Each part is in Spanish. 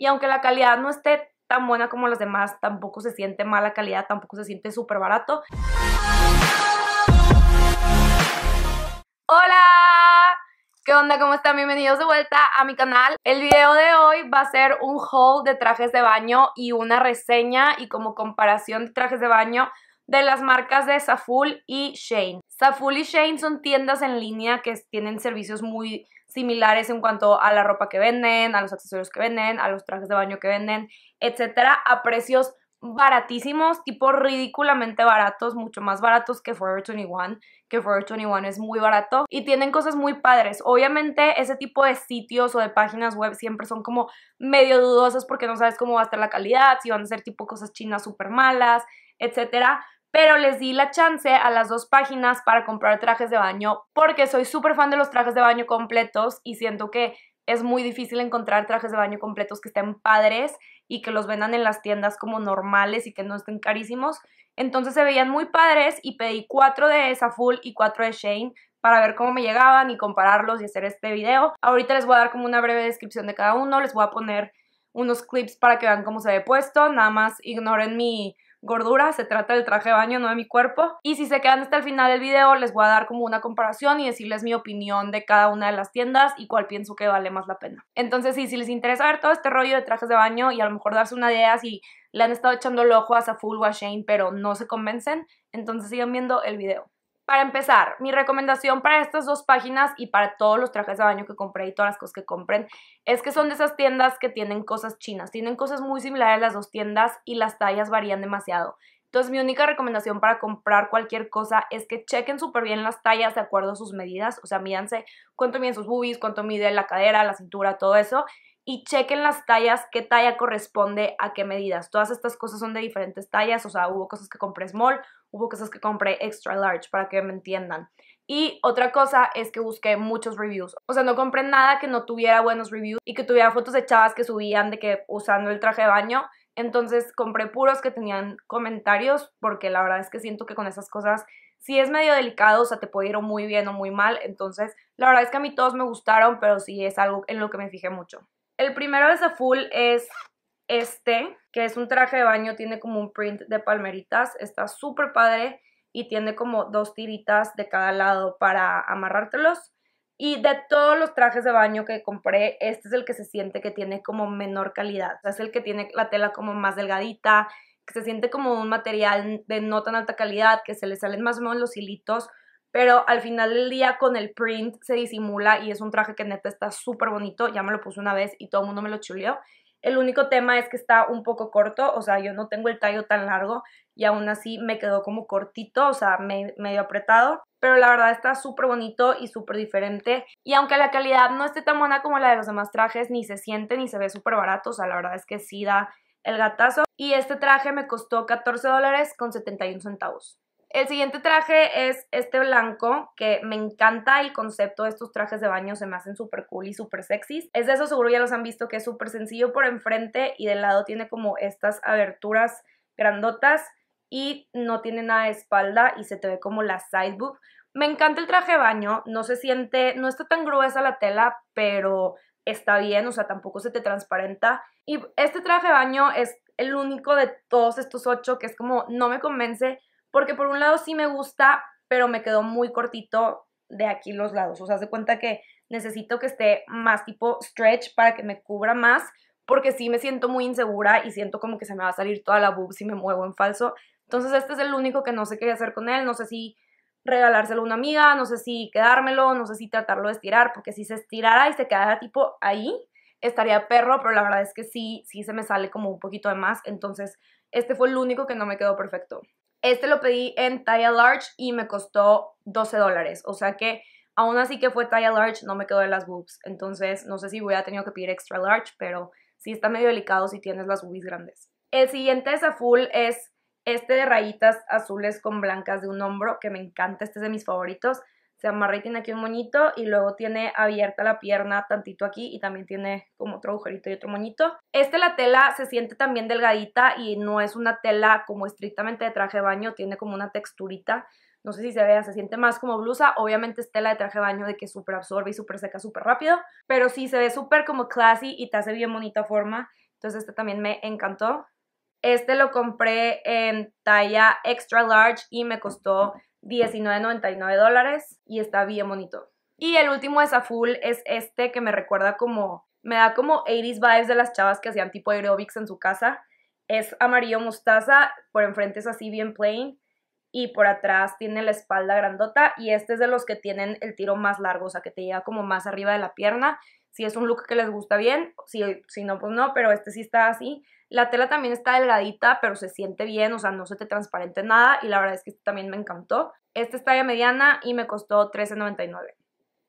Y aunque la calidad no esté tan buena como las demás, tampoco se siente mala calidad, tampoco se siente súper barato. ¡Hola! ¿Qué onda? ¿Cómo están? Bienvenidos de vuelta a mi canal. El video de hoy va a ser un haul de trajes de baño y una reseña y como comparación de trajes de baño de las marcas de Saful y Shane. Saful y Shane son tiendas en línea que tienen servicios muy similares en cuanto a la ropa que venden, a los accesorios que venden, a los trajes de baño que venden, etcétera, a precios baratísimos, tipo ridículamente baratos, mucho más baratos que Forever 21, que Forever 21 es muy barato y tienen cosas muy padres. Obviamente ese tipo de sitios o de páginas web siempre son como medio dudosas porque no sabes cómo va a estar la calidad, si van a ser tipo cosas chinas súper malas, etcétera. Pero les di la chance a las dos páginas para comprar trajes de baño porque soy súper fan de los trajes de baño completos y siento que es muy difícil encontrar trajes de baño completos que estén padres y que los vendan en las tiendas como normales y que no estén carísimos. Entonces se veían muy padres y pedí cuatro de full y cuatro de Shane para ver cómo me llegaban y compararlos y hacer este video. Ahorita les voy a dar como una breve descripción de cada uno, les voy a poner unos clips para que vean cómo se ve puesto, nada más ignoren mi gordura, se trata del traje de baño, no de mi cuerpo. Y si se quedan hasta el final del video, les voy a dar como una comparación y decirles mi opinión de cada una de las tiendas y cuál pienso que vale más la pena. Entonces, sí, si les interesa ver todo este rollo de trajes de baño y a lo mejor darse una idea si le han estado echando el ojo a Saful o a Shane, pero no se convencen, entonces sigan viendo el video. Para empezar, mi recomendación para estas dos páginas y para todos los trajes de baño que compré y todas las cosas que compren es que son de esas tiendas que tienen cosas chinas. Tienen cosas muy similares las dos tiendas y las tallas varían demasiado. Entonces mi única recomendación para comprar cualquier cosa es que chequen súper bien las tallas de acuerdo a sus medidas. O sea, mídanse cuánto miden sus boobies, cuánto mide la cadera, la cintura, todo eso y chequen las tallas, qué talla corresponde a qué medidas. Todas estas cosas son de diferentes tallas, o sea, hubo cosas que compré small, hubo cosas que compré extra large, para que me entiendan. Y otra cosa es que busqué muchos reviews. O sea, no compré nada que no tuviera buenos reviews y que tuviera fotos de chavas que subían de que usando el traje de baño. Entonces compré puros que tenían comentarios porque la verdad es que siento que con esas cosas sí es medio delicado, o sea, te puede ir muy bien o muy mal. Entonces, la verdad es que a mí todos me gustaron, pero sí es algo en lo que me fijé mucho. El primero de full es este, que es un traje de baño, tiene como un print de palmeritas, está súper padre y tiene como dos tiritas de cada lado para amarrártelos. Y de todos los trajes de baño que compré, este es el que se siente que tiene como menor calidad. es el que tiene la tela como más delgadita, que se siente como un material de no tan alta calidad, que se le salen más o menos los hilitos, pero al final del día con el print se disimula y es un traje que neta está súper bonito, ya me lo puse una vez y todo el mundo me lo chuleó. El único tema es que está un poco corto, o sea, yo no tengo el tallo tan largo y aún así me quedó como cortito, o sea, medio apretado. Pero la verdad está súper bonito y súper diferente. Y aunque la calidad no esté tan buena como la de los demás trajes, ni se siente ni se ve súper barato, o sea, la verdad es que sí da el gatazo. Y este traje me costó 14 dólares con 71 centavos. El siguiente traje es este blanco, que me encanta el concepto de estos trajes de baño, se me hacen súper cool y súper sexys. Es de eso, seguro ya los han visto, que es súper sencillo por enfrente y del lado tiene como estas aberturas grandotas y no tiene nada de espalda y se te ve como la side boob. Me encanta el traje de baño, no se siente, no está tan gruesa la tela, pero está bien, o sea, tampoco se te transparenta. Y este traje de baño es el único de todos estos ocho que es como, no me convence porque por un lado sí me gusta, pero me quedó muy cortito de aquí los lados. O sea, se cuenta que necesito que esté más tipo stretch para que me cubra más, porque sí me siento muy insegura y siento como que se me va a salir toda la boob si me muevo en falso. Entonces este es el único que no sé qué hacer con él, no sé si regalárselo a una amiga, no sé si quedármelo, no sé si tratarlo de estirar, porque si se estirara y se quedara tipo ahí, estaría perro, pero la verdad es que sí, sí se me sale como un poquito de más, entonces este fue el único que no me quedó perfecto. Este lo pedí en talla large y me costó 12 dólares. O sea que aún así que fue talla large, no me quedó de las boobs. Entonces no sé si voy a tener que pedir extra large, pero sí está medio delicado si tienes las boobies grandes. El siguiente es a full es este de rayitas azules con blancas de un hombro, que me encanta, este es de mis favoritos se amarra y tiene aquí un moñito y luego tiene abierta la pierna tantito aquí y también tiene como otro agujerito y otro moñito. Este la tela se siente también delgadita y no es una tela como estrictamente de traje de baño, tiene como una texturita. No sé si se vea, se siente más como blusa. Obviamente es tela de traje de baño de que súper absorbe y súper seca súper rápido. Pero sí se ve súper como classy y te hace bien bonita forma. Entonces este también me encantó. Este lo compré en talla extra large y me costó $19.99 dólares y está bien bonito. Y el último de Saful es este que me recuerda como, me da como 80s vibes de las chavas que hacían tipo aerobics en su casa. Es amarillo mostaza, por enfrente es así bien plain y por atrás tiene la espalda grandota y este es de los que tienen el tiro más largo, o sea que te llega como más arriba de la pierna. Si es un look que les gusta bien, si, si no, pues no, pero este sí está así. La tela también está delgadita, pero se siente bien, o sea, no se te transparente nada y la verdad es que este también me encantó. Este está talla mediana y me costó $13.99.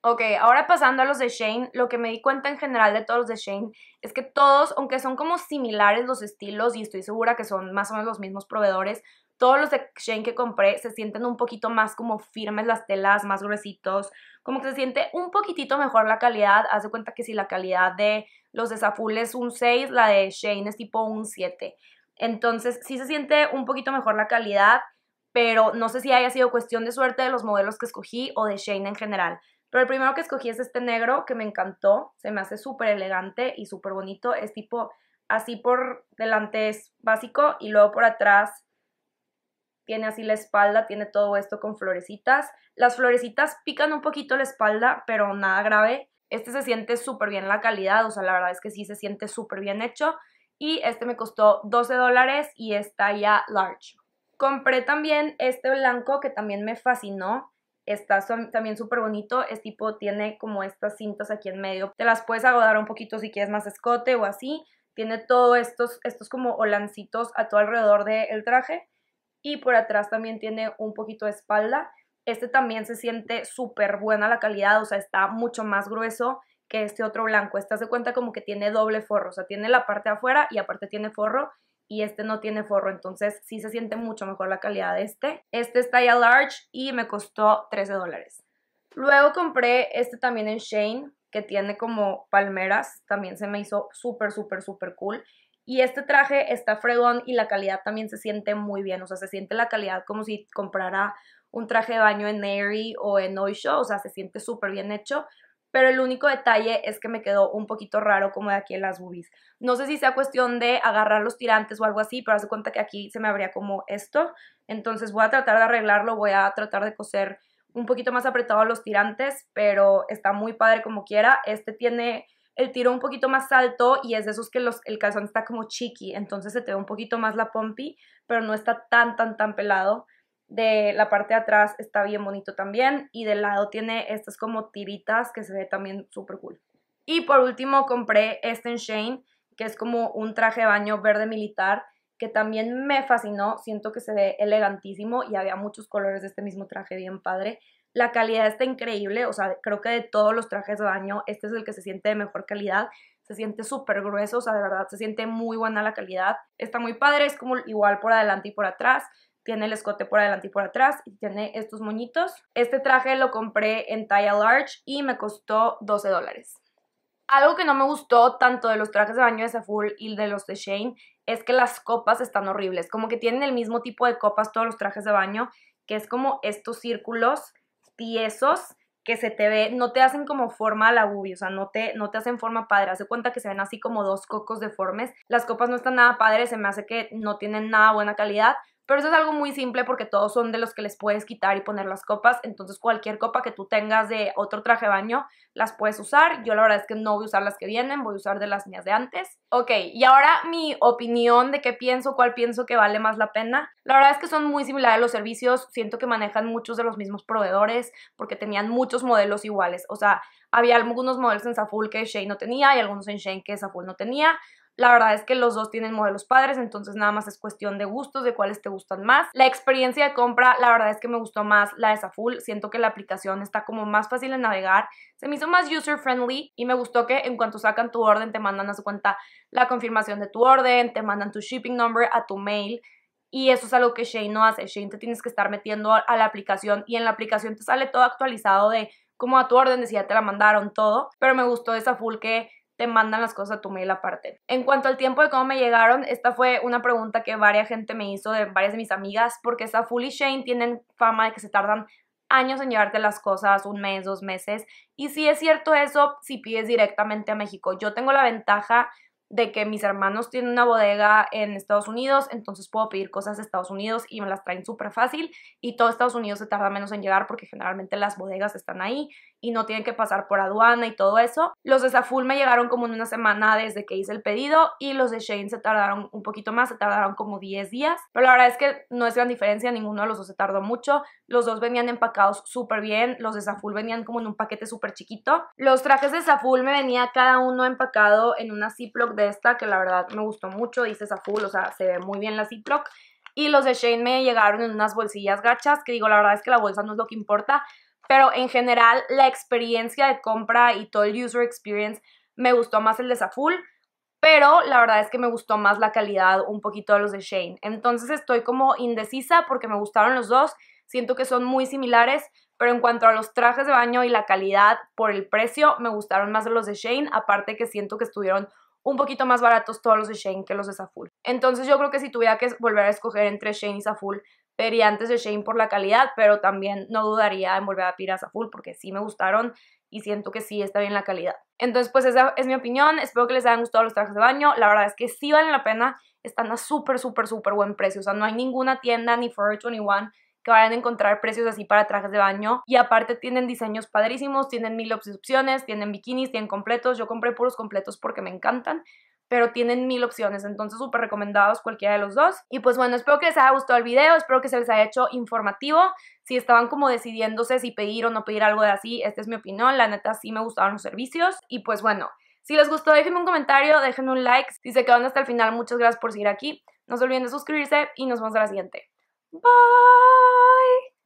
Ok, ahora pasando a los de Shane, lo que me di cuenta en general de todos los de Shane es que todos, aunque son como similares los estilos y estoy segura que son más o menos los mismos proveedores, todos los de Shane que compré se sienten un poquito más como firmes las telas, más gruesitos, como que se siente un poquitito mejor la calidad. Haz de cuenta que si la calidad de los de Zaful es un 6, la de Shane es tipo un 7. Entonces sí se siente un poquito mejor la calidad, pero no sé si haya sido cuestión de suerte de los modelos que escogí o de Shane en general. Pero el primero que escogí es este negro que me encantó, se me hace súper elegante y súper bonito. Es tipo así por delante es básico y luego por atrás tiene así la espalda, tiene todo esto con florecitas. Las florecitas pican un poquito la espalda, pero nada grave. Este se siente súper bien la calidad, o sea, la verdad es que sí se siente súper bien hecho. Y este me costó 12 dólares y está ya large. Compré también este blanco que también me fascinó. Está también súper bonito, es tipo, tiene como estas cintas aquí en medio. Te las puedes agodar un poquito si quieres más escote o así. Tiene todos estos, estos como holancitos a todo alrededor del traje. Y por atrás también tiene un poquito de espalda. Este también se siente súper buena la calidad, o sea, está mucho más grueso que este otro blanco. Este se cuenta como que tiene doble forro, o sea, tiene la parte de afuera y aparte tiene forro y este no tiene forro, entonces sí se siente mucho mejor la calidad de este. Este está ya large y me costó 13 dólares. Luego compré este también en Shane, que tiene como palmeras, también se me hizo súper, súper, súper cool. Y este traje está fregón y la calidad también se siente muy bien, o sea, se siente la calidad como si comprara un traje de baño en Nairy o en Oisho, o sea, se siente súper bien hecho pero el único detalle es que me quedó un poquito raro como de aquí en las boobies. No sé si sea cuestión de agarrar los tirantes o algo así, pero hace cuenta que aquí se me abría como esto. Entonces voy a tratar de arreglarlo, voy a tratar de coser un poquito más apretado los tirantes, pero está muy padre como quiera. Este tiene el tiro un poquito más alto y es de esos que los, el calzón está como chiqui, entonces se te ve un poquito más la pompi, pero no está tan, tan, tan pelado de la parte de atrás está bien bonito también y del lado tiene estas como tiritas que se ve también súper cool. Y por último compré este en Shane, que es como un traje de baño verde militar, que también me fascinó, siento que se ve elegantísimo y había muchos colores de este mismo traje bien padre. La calidad está increíble, o sea, creo que de todos los trajes de baño, este es el que se siente de mejor calidad. Se siente súper grueso, o sea, de verdad se siente muy buena la calidad. Está muy padre, es como igual por adelante y por atrás tiene el escote por adelante y por atrás y tiene estos moñitos. Este traje lo compré en talla large y me costó 12 dólares. Algo que no me gustó tanto de los trajes de baño de Saful y de los de Shane es que las copas están horribles, como que tienen el mismo tipo de copas todos los trajes de baño, que es como estos círculos tiesos que se te ve, no te hacen como forma a la boobie, o sea, no te, no te hacen forma padre, hace cuenta que se ven así como dos cocos deformes, las copas no están nada padres, se me hace que no tienen nada buena calidad, pero eso es algo muy simple porque todos son de los que les puedes quitar y poner las copas. Entonces cualquier copa que tú tengas de otro traje de baño las puedes usar. Yo la verdad es que no voy a usar las que vienen, voy a usar de las mías de antes. Ok, y ahora mi opinión de qué pienso, cuál pienso que vale más la pena. La verdad es que son muy similares los servicios. Siento que manejan muchos de los mismos proveedores porque tenían muchos modelos iguales. O sea, había algunos modelos en Saful que Shane no tenía y algunos en Shane que Saful no tenía. La verdad es que los dos tienen modelos padres, entonces nada más es cuestión de gustos, de cuáles te gustan más. La experiencia de compra, la verdad es que me gustó más la de Saful. Siento que la aplicación está como más fácil de navegar. Se me hizo más user friendly y me gustó que en cuanto sacan tu orden te mandan a su cuenta la confirmación de tu orden, te mandan tu shipping number a tu mail. Y eso es algo que Shane no hace. Shane te tienes que estar metiendo a la aplicación y en la aplicación te sale todo actualizado de cómo a tu orden, de si ya te la mandaron, todo. Pero me gustó esa full que te mandan las cosas a tu mail aparte. En cuanto al tiempo de cómo me llegaron, esta fue una pregunta que varias gente me hizo de varias de mis amigas, porque esta Full y Shane tienen fama de que se tardan años en llevarte las cosas, un mes, dos meses. Y si es cierto eso, si pides directamente a México. Yo tengo la ventaja de que mis hermanos tienen una bodega en Estados Unidos, entonces puedo pedir cosas de Estados Unidos y me las traen súper fácil y todo Estados Unidos se tarda menos en llegar porque generalmente las bodegas están ahí y no tienen que pasar por aduana y todo eso. Los de Saful me llegaron como en una semana desde que hice el pedido y los de Shane se tardaron un poquito más, se tardaron como 10 días, pero la verdad es que no es gran diferencia, ninguno de los dos se tardó mucho, los dos venían empacados súper bien, los de Saful venían como en un paquete súper chiquito. Los trajes de Saful me venía cada uno empacado en una Ziploc de esta que la verdad me gustó mucho, dice Saful, o sea, se ve muy bien la Ziploc. Y los de Shane me llegaron en unas bolsillas gachas, que digo, la verdad es que la bolsa no es lo que importa, pero en general la experiencia de compra y todo el user experience me gustó más el de Saful, pero la verdad es que me gustó más la calidad un poquito de los de Shane. Entonces estoy como indecisa porque me gustaron los dos, siento que son muy similares, pero en cuanto a los trajes de baño y la calidad por el precio, me gustaron más los de Shane, aparte que siento que estuvieron un poquito más baratos todos los de Shane que los de Saful. Entonces yo creo que si tuviera que volver a escoger entre Shane y Saful, pediría antes de Shane por la calidad, pero también no dudaría en volver a pedir a Saful porque sí me gustaron y siento que sí está bien la calidad. Entonces, pues esa es mi opinión. Espero que les hayan gustado los trajes de baño. La verdad es que sí valen la pena. Están a súper, súper, súper buen precio. O sea, no hay ninguna tienda ni Forever 21 que vayan a encontrar precios así para trajes de baño. Y aparte tienen diseños padrísimos, tienen mil opciones, tienen bikinis, tienen completos. Yo compré puros completos porque me encantan pero tienen mil opciones, entonces súper recomendados cualquiera de los dos. Y pues bueno, espero que les haya gustado el video, espero que se les haya hecho informativo. Si estaban como decidiéndose si pedir o no pedir algo de así, esta es mi opinión, la neta sí me gustaron los servicios. Y pues bueno, si les gustó déjenme un comentario, déjenme un like. Si se quedaron hasta el final, muchas gracias por seguir aquí. No se olviden de suscribirse y nos vemos en la siguiente. Bye.